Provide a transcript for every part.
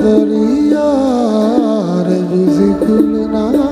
দরিয়ার বুঝি খুলনা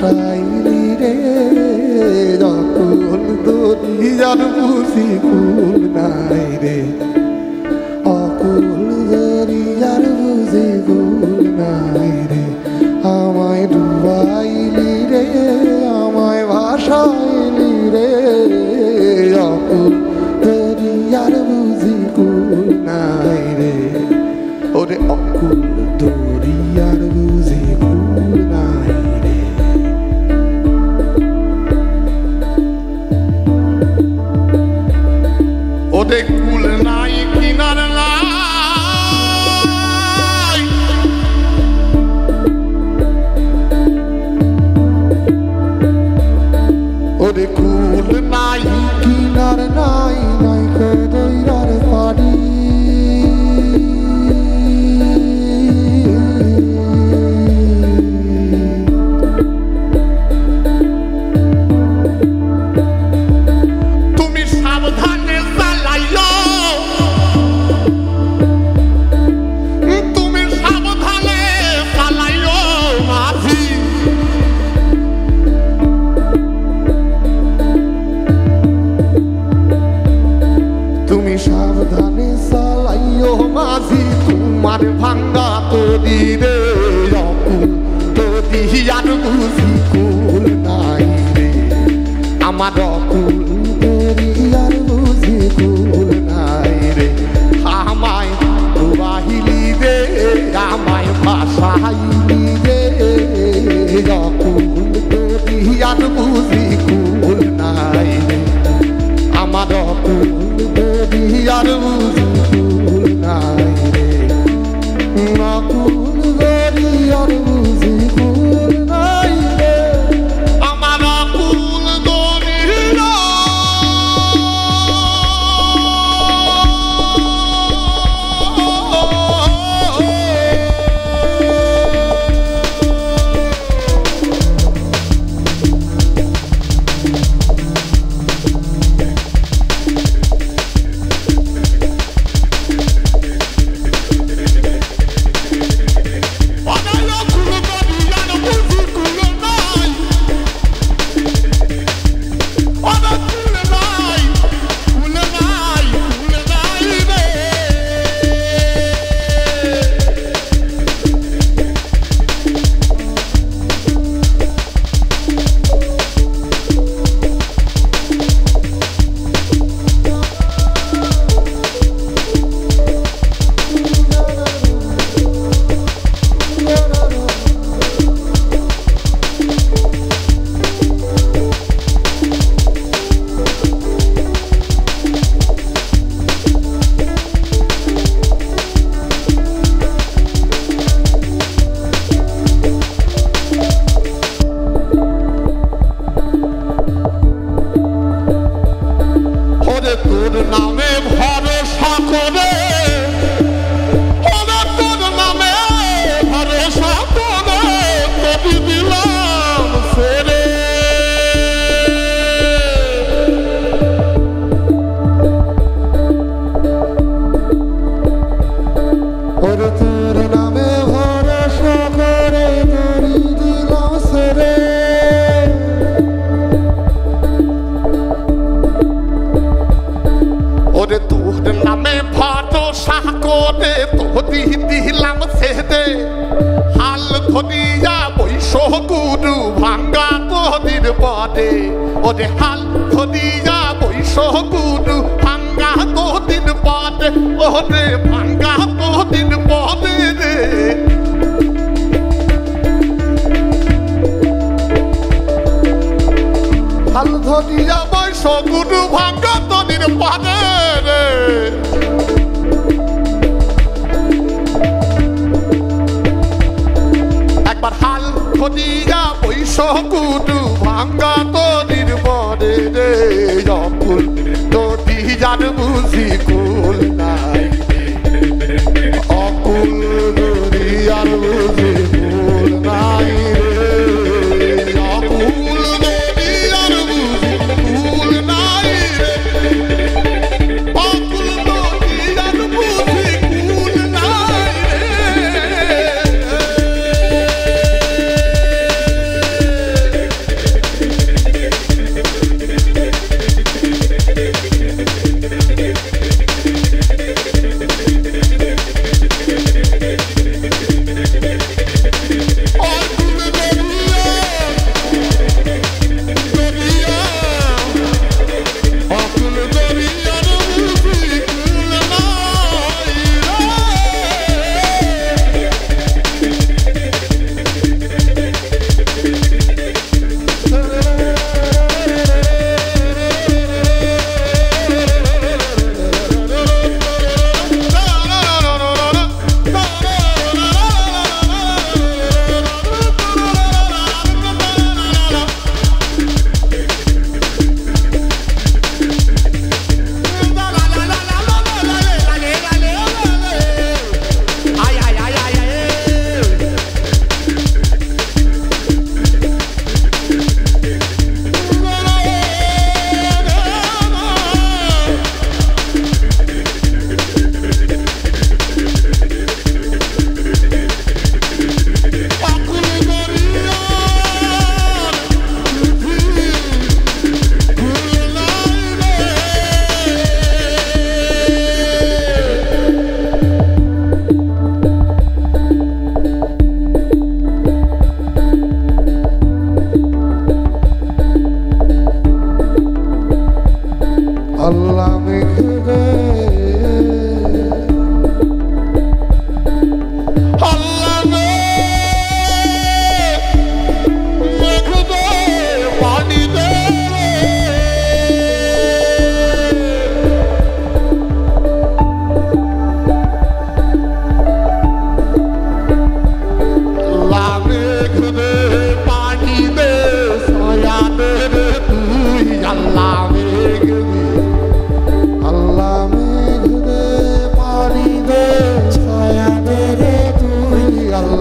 সাইরি রে যখন দরিয়ার বুঝি কুল নাই রে। অকুল দরিয়ার বুঝি কুল নাই রে। আমায় ডুবাইলি রে, আমায় ভাসাইলি রে। অকুল দরিয়ার বুঝি কুল নাই রে। ওরে অকুল দরিয়া Marvanga kodi re yoku kodi yaru kuzi kunai re amaro ওরে হাল ধরিয়া বৈশ গুরু, ভাঙ্গা দিন পদে ওরে ভাঙ্গা দিন পদে রে। হাল ধরিয়া বৈশ গুরু, ভাঙ্গা দিন পদে রে। হদিয়া বৈশ কুটু ভাঙ্গা তো নির্মরে রে অকুল নদী যার বুঝি কু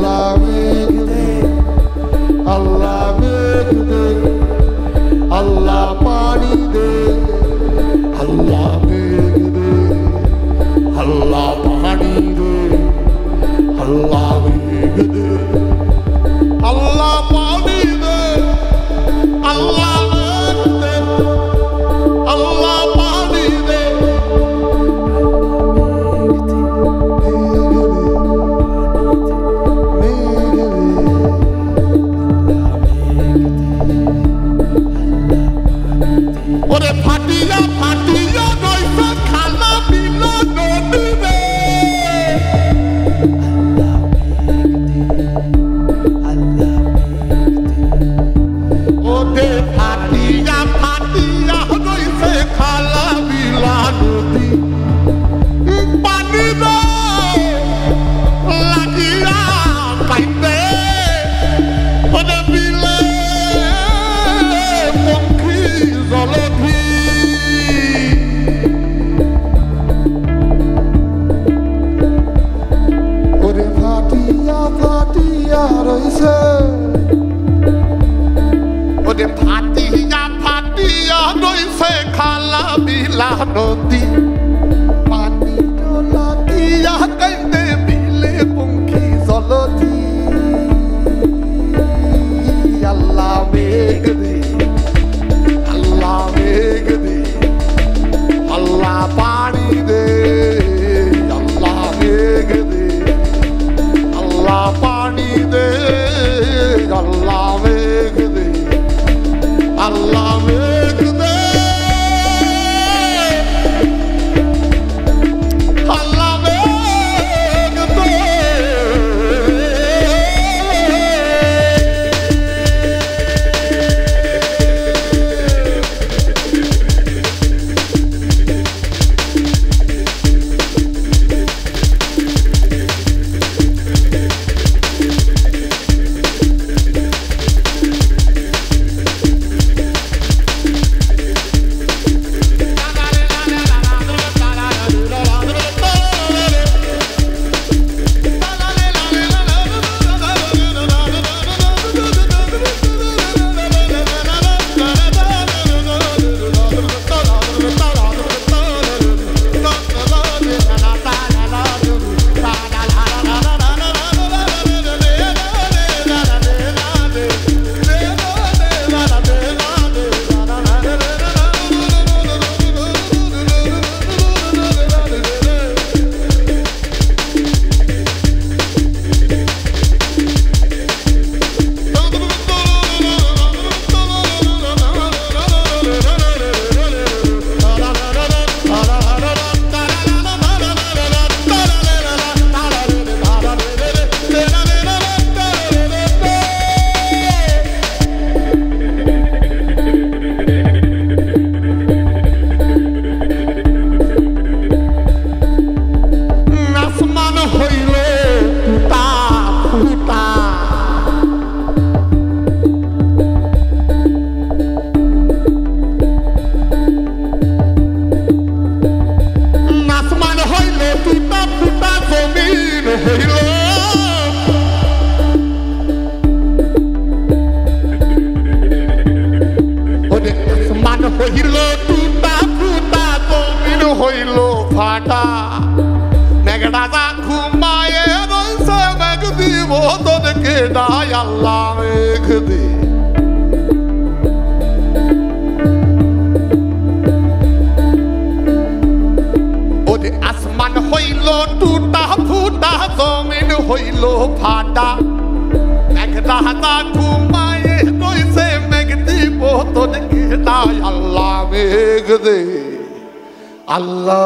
far Camila oh, Nandi. it could be. আসমান হইল টুটা, ফুটা, জমিন হইল ফাটা। এক রাজা ঘুমায়ে কইছে মেঘ দিব তোদেরকে না আল্লাহ মেঘ দে। আল্লাহ